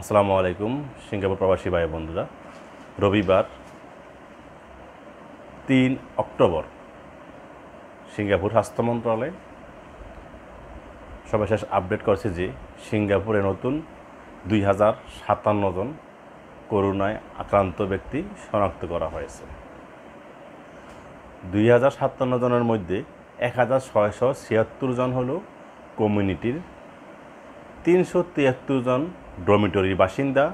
আসসালামু আলাইকুম, সিঙ্গাপুর প্রবাসী ভাই বন্ধুরা। রবিবার তিন অক্টোবর, সিঙ্গাপুর স্বাস্থ্য মন্ত্রণালয় সর্বশেষ আপডেট করেছে যে সিঙ্গাপুরে নতুন দুই হাজার সাতান্ন জন করোনায় আক্রান্ত ব্যক্তি শনাক্ত করা হয়েছে। দুই হাজার সাতান্ন জনের মধ্যে এক হাজার ছয়শো ছিয়াত্তর জন হলো কমিউনিটির তিনশো তিয়াত্তর জন ড্রমিটরির বাসিন্দা,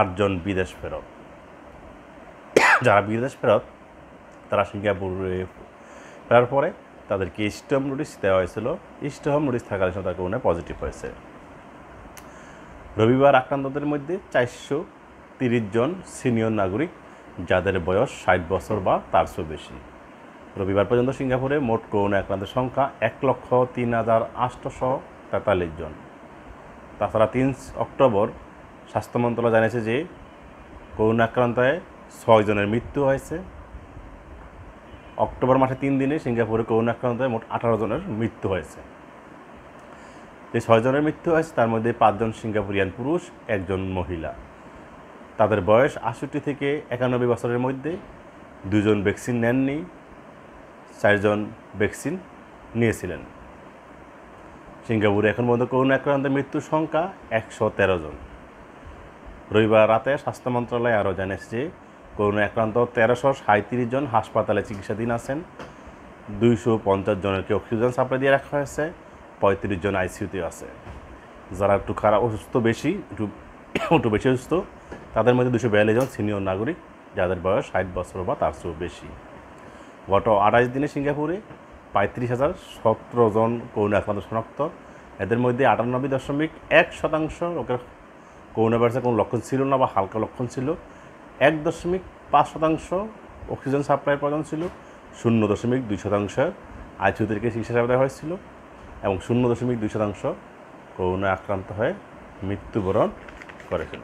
আটজন বিদেশ ফেরত। যারা বিদেশ ফেরত, তারা সিঙ্গাপুরে ফেরার পরে তাদেরকে স্টম নোটিশ দেওয়া হয়েছিল। স্টম নোটিশ থাকার সময় তার করোনায় পজিটিভ হয়েছে। রবিবার আক্রান্তদের মধ্যে চারশো তিরিশ জন সিনিয়র নাগরিক, যাদের বয়স ষাট বছর বা তার চেয়েও বেশি। রবিবার পর্যন্ত সিঙ্গাপুরে মোট করোনা আক্রান্তের সংখ্যা এক লক্ষ তিন হাজার আটশোশো তেতাল্লিশ জন। তাছাড়া তিন অক্টোবর স্বাস্থ্য মন্ত্রণালয় জানিয়েছে যে করোনা আক্রান্তায় ছয় জনের মৃত্যু হয়েছে। অক্টোবর মাসে তিন দিনে সিঙ্গাপুরে করোনা আক্রান্তায় মোট আঠারো জনের মৃত্যু হয়েছে। যে ছয় জনের মৃত্যু হয়েছে, তার মধ্যে পাঁচজন সিঙ্গাপুরিয়ান পুরুষ, একজন মহিলা। তাদের বয়স আষট্টি থেকে একানব্বই বছরের মধ্যে। দুজন ভ্যাকসিন নেননি, চারজন ভ্যাকসিন নিয়েছিলেন। সিঙ্গাপুরে এখন পর্যন্ত করোনা আক্রান্তের মৃত্যুর সংখ্যা একশো তেরো জন। রবিবার রাতে স্বাস্থ্য মন্ত্রণালয় আরও জানিয়েছে যে করোনা আক্রান্ত তেরোশো সাঁত্রিশ জন হাসপাতালে চিকিৎসাধীন আছেন। দুইশো পঞ্চাশ জনেরকে অক্সিজেন সাপ্লাই দিয়ে রাখা হয়েছে? পঁয়ত্রিশ জন আইসিউতে আছে। যারা একটু খারাপ অসুস্থ বেশি, একটু একটু বেশি অসুস্থ, তাদের মধ্যে দুশো বিয়াল্লিশ জন সিনিয়র নাগরিক, যাদের বয়স ষাট বছর বা তার চেয়েও বেশি। গত আড়াইশ দিনে সিঙ্গাপুরে পঁয়ত্রিশ হাজার সতেরো জন করোনা আক্রান্ত শনাক্ত। এদের মধ্যে আটানব্বই দশমিক এক শতাংশ লোকের করোনা ভাইরাসের কোনো লক্ষণ ছিল না বা হালকা লক্ষণ ছিল। এক দশমিক পাঁচ শতাংশ অক্সিজেন সাপ্লাইয়ের প্রয়োজন ছিল। শূন্য দশমিক দুই শতাংশ আইসিউদেরকে চিকিৎসা সেবা দেওয়া হয়েছিল এবং শূন্য দশমিক দুই শতাংশ করোনা আক্রান্ত হয়ে মৃত্যুবরণ করেছিল।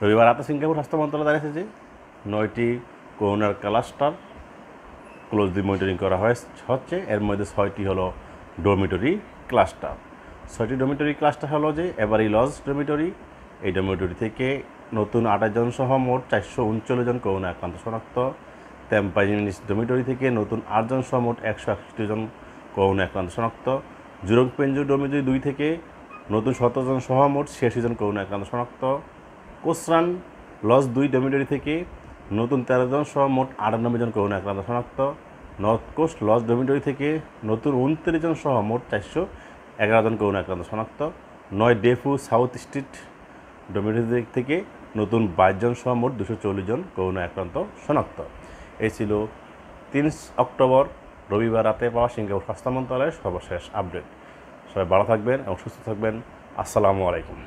রবিবার রাতে সিঙ্গাপুর স্বাস্থ্য মন্ত্রণালয় জানিয়েছে যে নয়টি করোনার ক্লাস্টার ক্লোজলি মনিটরিং করা হয়, হচ্ছে এর মধ্যে ছয়টি হলো ডোমিটরি ক্লাস্টার ছয়টি ডোমিটরি ক্লাস্টার হলো যে এবারই লজ ডোমিটরি এই ডোমিটরি থেকে নতুন আঠাশ জন সহ মোট চারশো উনচল্লিশ জন করোনা আক্রান্ত শনাক্ত। টেম্পাইনিস ডোমিটরি থেকে নতুন আটজন সহ মোট একশো একষট্টি জন করোনা আক্রান্ত শনাক্ত। জুরং পেঞ্জু ডোমিটরি দুই থেকে নতুন সতেরো জন সহ মোট ছিয়াশি জন করোনা আক্রান্ত শনাক্ত। কোসরান লজ দুই ডোমিটরি থেকে নতুন তেরো জন সহ মোট আটানব্বই জন করোনা আক্রান্ত। শনাক্ত নর্থ কোস্ট লজ ডোমিটরি থেকে নতুন উনত্রিশ জন সহ মোট চারশো এগারো জন করোনা আক্রান্ত। শনাক্ত নয় ডেফু সাউথ স্ট্রিট ডোমিটরি থেকে নতুন বাইশ জন সহ মোট দুশো চল্লিশ জন করোনা আক্রান্ত। শনাক্ত। এই ছিল তিন অক্টোবর, রবিবার রাতে পাওয়া সিঙ্গাপুর স্বাস্থ্য মন্ত্রণালয়ের সর্বশেষ আপডেট। সবাই ভালো থাকবেন এবং সুস্থ থাকবেন। আসসালামু আলাইকুম।